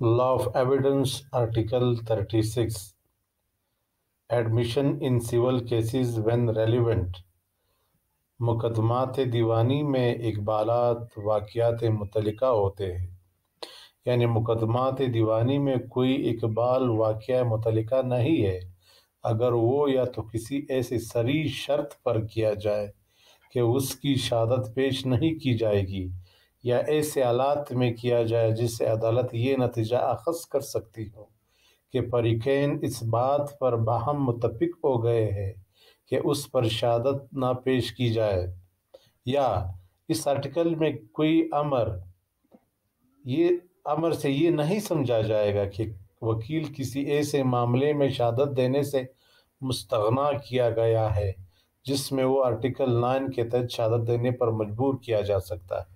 Law of Evidence, Article 36. Admission in civil cases when relevant. मुकदमात दीवानी में इकबालात वाक़ात मुतलका होते हैं यानी मुकदमात दीवानी में कोई इकबाल वाक़ मुतलका नहीं है अगर वो या तो किसी ऐसी सरी शर्त पर किया जाए कि उसकी शहादत पेश नहीं की जाएगी या ऐसे हालात में किया जाए जिससे अदालत ये नतीजा अखज़ कर सकती हो कि परिकैन इस बात पर बाहम मुतफिक हो गए हैं कि उस पर शहादत ना पेश की जाए। या इस आर्टिकल में कोई अमर, ये अमर से ये नहीं समझा जाएगा कि वकील किसी ऐसे मामले में शहादत देने से मुस्तगना किया गया है जिसमें वो आर्टिकल नाइन के तहत शहादत देने पर मजबूर किया जा सकता है।